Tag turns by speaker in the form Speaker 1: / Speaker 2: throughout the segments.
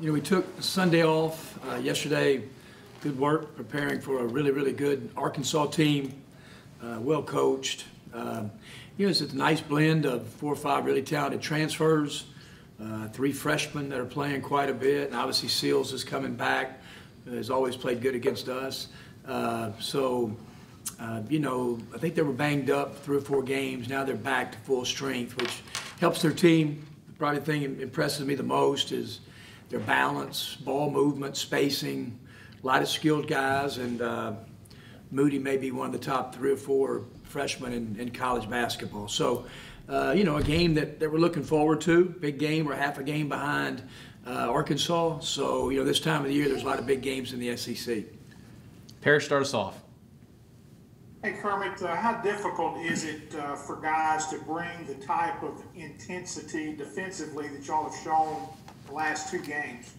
Speaker 1: you know, we took Sunday off uh, yesterday. Good work preparing for a really, really good Arkansas team, uh, well coached. Uh, you know, it's a nice blend of four or five really talented transfers, uh, three freshmen that are playing quite a bit, and obviously Sills is coming back. Has always played good against us. Uh, so, uh, you know, I think they were banged up three or four games. Now they're back to full strength, which helps their team. Probably the thing that impresses me the most is their balance, ball movement, spacing, a lot of skilled guys, and uh, Moody may be one of the top three or four freshmen in, in college basketball. So, uh, you know, a game that, that we're looking forward to, big game. We're half a game behind uh, Arkansas. So, you know, this time of the year, there's a lot of big games in the SEC.
Speaker 2: Parrish, start us off.
Speaker 3: Hey Kermit, uh, how difficult is it uh, for guys to bring the type of intensity defensively that y'all have shown the last two games?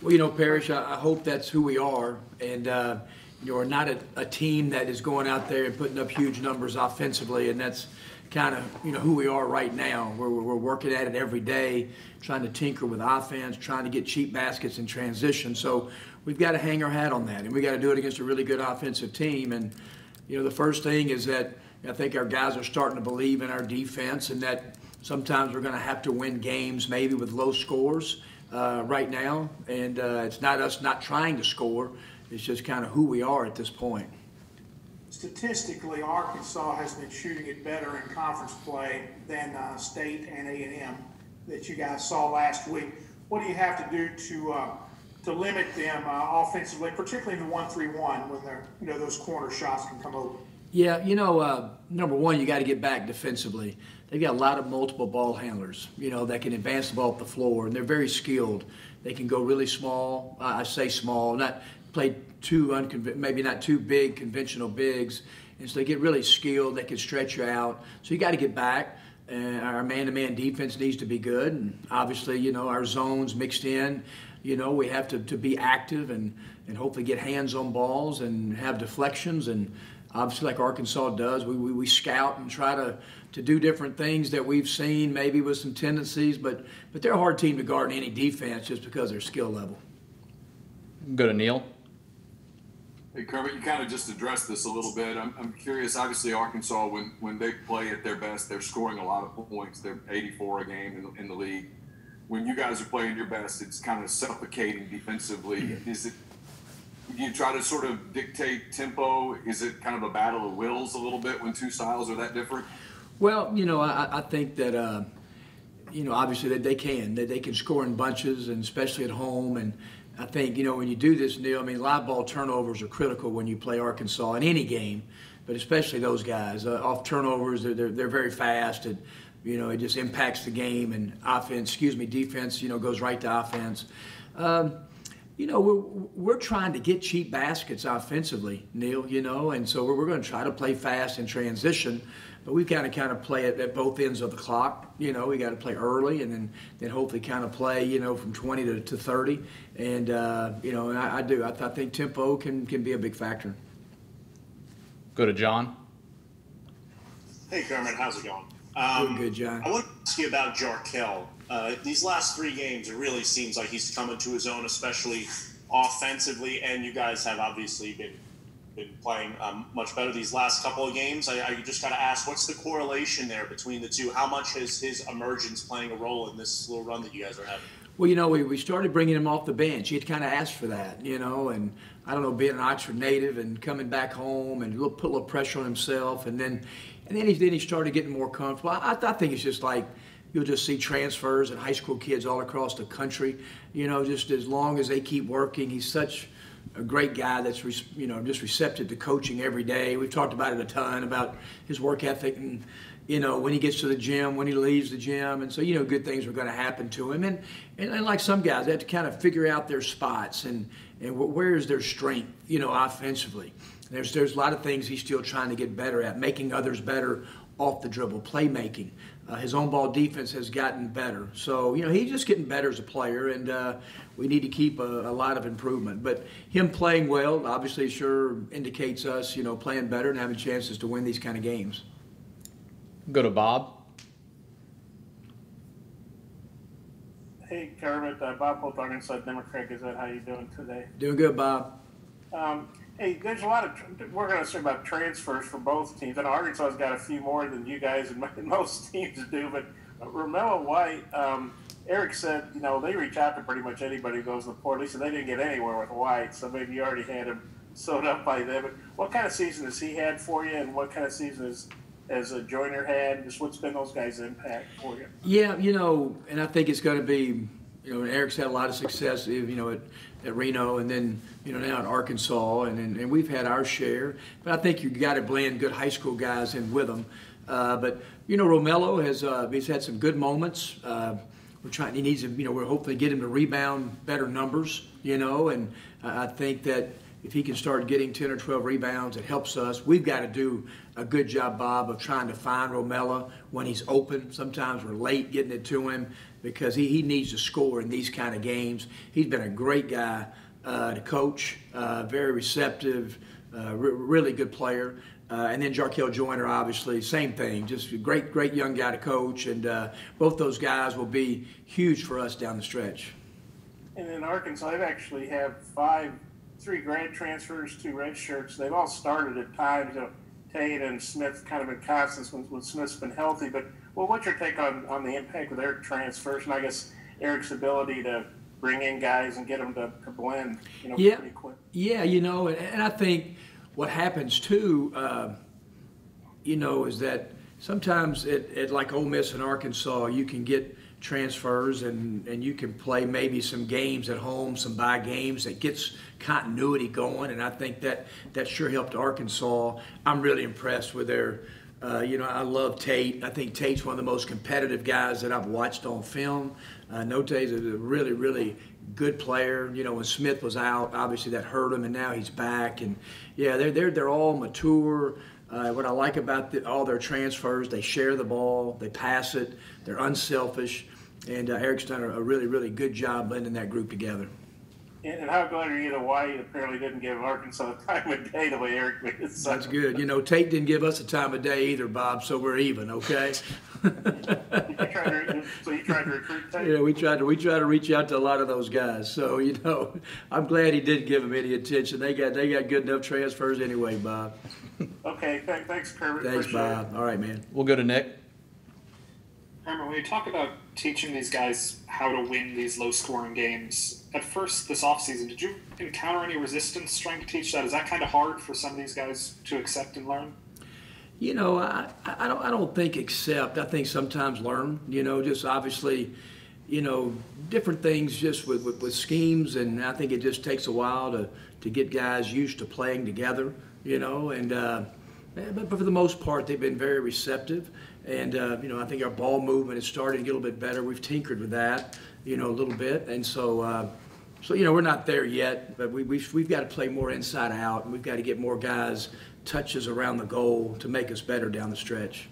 Speaker 1: Well, you know, Parrish, I, I hope that's who we are. And, uh, you we're not a, a, team that is going out there and putting up huge numbers offensively. And that's kind of, you know, who we are right now. We're, we're working at it every day, trying to tinker with offense, trying to get cheap baskets in transition. So we've got to hang our hat on that. And we got to do it against a really good offensive team. And, you know, the first thing is that I think our guys are starting to believe in our defense and that sometimes we're going to have to win games maybe with low scores uh, right now. And uh, it's not us not trying to score, it's just kind of who we are at this point.
Speaker 3: Statistically, Arkansas has been shooting it better in conference play than uh, State and A&M that you guys saw last week. What do you have to do to uh, to limit them uh, offensively, particularly in the one-three-one when they're you know those corner shots can come open.
Speaker 1: Yeah, you know, uh, number one, you got to get back defensively. They've got a lot of multiple ball handlers, you know, that can advance the ball up the floor, and they're very skilled. They can go really small. I say small, not play too unconv- maybe not too big conventional bigs, and so they get really skilled. They can stretch you out. So you got to get back. And our man-to-man defense needs to be good, and obviously, you know, our zones mixed in you know, we have to, to be active and, and hopefully get hands on balls and have deflections. And obviously, like Arkansas does, we, we, we scout and try to, to do different things that we've seen, maybe with some tendencies. But, but they're a hard team to guard in any defense just because of their skill level.
Speaker 2: Go to Neil.
Speaker 4: Hey, Kermit, you kind of just addressed this a little bit. I'm, I'm curious. Obviously, Arkansas, when, when they play at their best, they're scoring a lot of points. They're 84 a game in the, in the league when you guys are playing your best, it's kind of suffocating defensively. Is it? You try to sort of dictate tempo? Is it kind of a battle of wills a little bit when two styles are that different?
Speaker 1: Well, you know, I, I think that uh, you know obviously that they can that they can score in bunches and especially at home and. I think you know when you do this, Neil. I mean, live ball turnovers are critical when you play Arkansas in any game, but especially those guys uh, off turnovers. They're, they're, they're very fast and you know, it just impacts the game and offense, excuse me, defense, you know, goes right to offense. Um, you know, we're, we're trying to get cheap baskets offensively, Neil, you know, and so we're, we're going to try to play fast and transition, but we've got to kind of play it at both ends of the clock. You know, we got to play early and then, then hopefully kind of play, you know, from 20 to, to 30. And, uh, you know, and I, I do. I, I think tempo can, can be a big factor.
Speaker 2: Go to John.
Speaker 5: Hey, Kermit, how's it going?
Speaker 1: Um, good, John.
Speaker 5: I want to ask you about Jarkel. Uh, these last three games, it really seems like he's coming to his own, especially offensively. And you guys have obviously been been playing um, much better these last couple of games. I, I just got to ask, what's the correlation there between the two? How much is his emergence playing a role in this little run that you guys are having?
Speaker 1: Well, you know, we, we started bringing him off the bench. He had kind of asked for that, you know, and I don't know, being an Oxford native and coming back home and put a little pressure on himself, and then and then he, then he started getting more comfortable. I, I think it's just like you'll just see transfers and high school kids all across the country. You know, just as long as they keep working, he's such a great guy that's you know just receptive to coaching every day. We've talked about it a ton about his work ethic and you know when he gets to the gym, when he leaves the gym, and so you know good things are going to happen to him. And, and and like some guys, they have to kind of figure out their spots and and where is their strength, you know, offensively. There's there's a lot of things he's still trying to get better at, making others better off the dribble, playmaking. Uh, his own ball defense has gotten better. So, you know, he's just getting better as a player, and uh, we need to keep a, a, lot of improvement. But him playing well obviously sure indicates us, you know, playing better and having chances to win these kind of games.
Speaker 2: Go to Bob.
Speaker 6: Hey, Kermit, uh, Bob Holt, Arkansas Democrat Gazette. How you doing today?
Speaker 1: Doing good, Bob.
Speaker 6: Um, hey, there's a lot of we're going to say about transfers for both teams. I know Arkansas's got a few more than you guys and most teams do, but uh, Romello White, um, Eric said, you know, they reach out to pretty much anybody who goes to the portal. He said they didn't get anywhere with White, so maybe you already had him sewed up by then. But what kind of season has he had for you, and what kind of season has has a Joiner had? Just what's been those guys' impact for you?
Speaker 1: Yeah, you know, and I think it's going to be, you know, Eric's had a lot of success, you know, at, at Reno and then, you know, now at Arkansas, and, and, and we've had our share. But I think you got to blend good high school guys in with them. Uh, but, you know, Romello has uh, he's had some good moments. Uh, we're trying, he needs to, you know, we're hopefully get him to rebound better numbers, you know, and I think that if he can start getting 10 or 12 rebounds, it helps us. We've got to do a good job, Bob, of trying to find Romello when he's open. Sometimes we're late getting it to him because he, he needs to score in these kind of games. He's been a great guy uh, to coach, uh, very receptive, uh, re- really good player. Uh, and then Jarkel Joiner, obviously, same thing. Just a great, great young guy to coach. And uh, both those guys will be huge for us down the stretch.
Speaker 6: And in Arkansas, I've actually have five, three grad transfers, two red shirts. They've all started at times. You know, Tate and Smith kind of been constant when Smith's been healthy. But well, what's your take on, on the impact of their transfers? And I guess Eric's ability to bring in guys and get them to, to blend, you know,
Speaker 1: Yeah.
Speaker 6: pretty quick.
Speaker 1: Yeah, you know, and, and I think what happens too, uh, you know, is that sometimes at, at like Ole Miss and Arkansas, you can get transfers and, and you can play maybe some games at home, some bye games that gets continuity going. And I think that that sure helped Arkansas. I'm really impressed with their. Uh, you know, I love Tate. I think Tate's one of the most competitive guys that I've watched on film. Uh, no Tate's a really, really good player. You know, when Smith was out, obviously that hurt him, and now he's back. And yeah, they're they're they're all mature. Uh, what I like about the, all their transfers, they share the ball, they pass it, they're unselfish, and uh, Eric's done a really, really good job blending that group together.
Speaker 6: And, and how glad are you that White apparently didn't give Arkansas the time of day the way Eric made it sound?
Speaker 1: That's good. You know, Tate didn't give us a time of day either, Bob, so we're even, okay?
Speaker 6: You to, so you tried to recruit Tate?
Speaker 1: Yeah, we tried to we tried to reach out to a lot of those guys. So you know, I'm glad he didn't give them any attention. They got they got good enough transfers anyway, Bob.
Speaker 6: Okay, th- thanks, Kermit.
Speaker 1: Thanks,
Speaker 6: Appreciate it.
Speaker 1: Bob. All right, man.
Speaker 2: We'll go to Nick.
Speaker 7: Remember, when you talk about teaching these guys how to win these low scoring games, at first this offseason, did you encounter any resistance trying to teach that? Is that kind of hard for some of these guys to accept and learn?
Speaker 1: You know, I, I don't I don't think accept. I think sometimes learn. You know, just obviously, you know, different things just with, with, with schemes, and I think it just takes a while to to get guys used to playing together. You know, and uh, but for the most part, they've been very receptive. And uh, you know, I think our ball movement is starting to get a little bit better. We've tinkered with that, you know, a little bit, and so. Uh, so you know we're not there yet, but we, we've we've got to play more inside out, and we've got to get more guys touches around the goal to make us better down the stretch.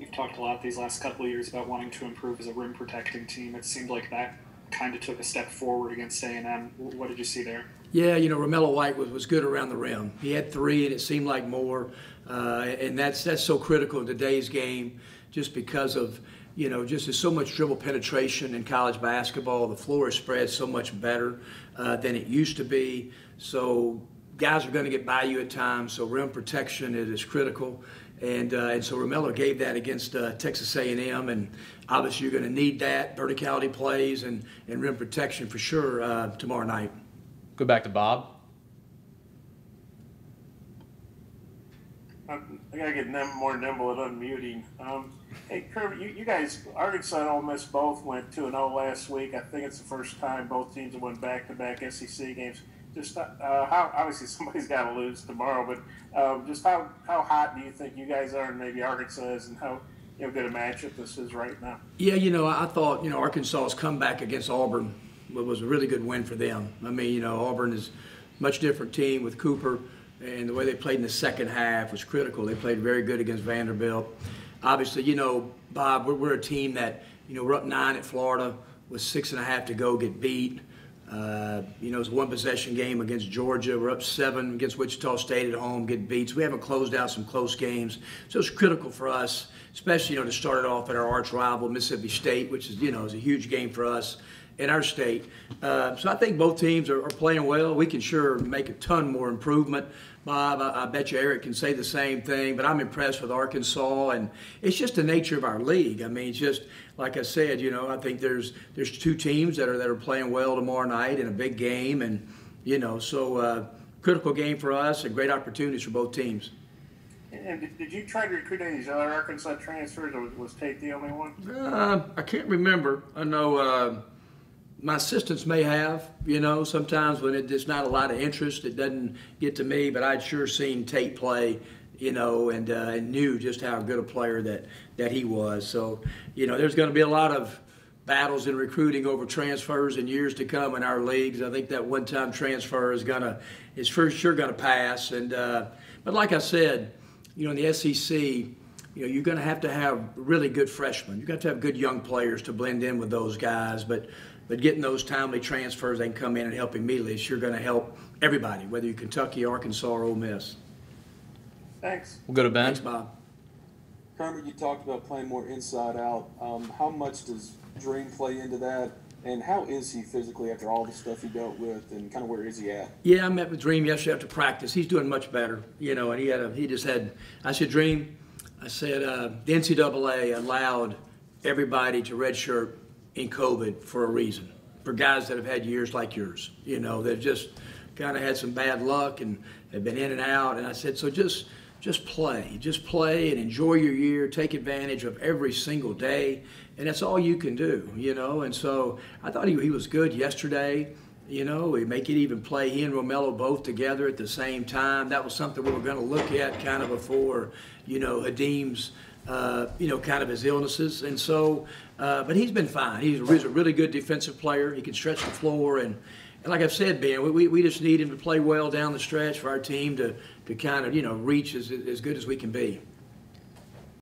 Speaker 7: You've talked a lot these last couple of years about wanting to improve as a rim protecting team. It seemed like that kind of took a step forward against A&M. What did you see there?
Speaker 1: Yeah, you know Romello White was, was good around the rim. He had three, and it seemed like more, uh, and that's that's so critical in today's game, just because of you know just there's so much dribble penetration in college basketball. The floor is spread so much better uh, than it used to be. So guys are going to get by you at times. So rim protection is, is critical, and uh, and so Romello gave that against uh, Texas A&M, and obviously you're going to need that verticality plays and and rim protection for sure uh, tomorrow night.
Speaker 2: Go back to Bob.
Speaker 6: I I gotta get nim- more nimble at unmuting. Um, hey, Kirby, you, you guys, Arkansas and Ole Miss both went 2 0 last week. I think it's the first time both teams have won back to back SEC games. Just uh, how, obviously, somebody's got to lose tomorrow, but um, just how, how hot do you think you guys are and maybe Arkansas and how you know, good a matchup this is right now?
Speaker 1: Yeah, you know, I thought, you know, Arkansas's comeback against Auburn was a really good win for them. I mean, you know, Auburn is a much different team with Cooper, and the way they played in the second half was critical. They played very good against Vanderbilt. Obviously, you know, Bob, we're, we're a team that, you know, we're up nine at Florida with six and a half to go, get beat. Uh, you know, it's a one possession game against Georgia. We're up seven against Wichita State at home, getting beats. We haven't closed out some close games, so it's critical for us, especially you know to start it off at our arch rival Mississippi State, which is you know is a huge game for us in our state. Uh, so I think both teams are, are playing well. We can sure make a ton more improvement. Bob, I, I bet you Eric can say the same thing, but I'm impressed with Arkansas, and it's just the nature of our league. I mean, it's just like I said, you know, I think there's there's two teams that are that are playing well tomorrow night in a big game, and you know, so uh, critical game for us and great opportunities for both teams.
Speaker 6: And did, did you try to recruit any of these other Arkansas transfers, or was, was Tate the only one?
Speaker 1: Uh, I can't remember. I know uh, my assistants may have. You know, sometimes when it, there's not a lot of interest, it doesn't get to me. But I'd sure seen Tate play. You know, and, uh, and knew just how good a player that that he was. So, you know, there's going to be a lot of battles in recruiting over transfers in years to come in our leagues. I think that one-time transfer is gonna is for sure going to pass. And uh, but like I said, you know, in the SEC, you know, you're going to have to have really good freshmen. You've got to have good young players to blend in with those guys. But but getting those timely transfers, they can come in and help immediately. It's sure going to help everybody, whether you're Kentucky, Arkansas, or Ole Miss.
Speaker 6: Thanks.
Speaker 2: We'll go to Ben.
Speaker 1: Thanks, Bob.
Speaker 8: Kermit, you talked about playing more inside out. Um, how much does Dream play into that? And how is he physically after all the stuff he dealt with? And kind of where is he at?
Speaker 1: Yeah, I met with Dream yesterday after practice. He's doing much better, you know. And he had a, he just had. I said, Dream, I said uh, the NCAA allowed everybody to redshirt in COVID for a reason. For guys that have had years like yours, you know, they've just kind of had some bad luck and have been in and out. And I said, so just just play, just play and enjoy your year. Take advantage of every single day, and that's all you can do, you know. And so I thought he, he was good yesterday. You know, we make it even play he and Romello both together at the same time. That was something we were going to look at kind of before, you know, Khadim's, uh, you know, kind of his illnesses. And so, uh, but he's been fine. He's, he's a really good defensive player. He can stretch the floor. And, and like I've said, Ben, we, we, we just need him to play well down the stretch for our team to, to kind of, you know, reach as, as good as we can be.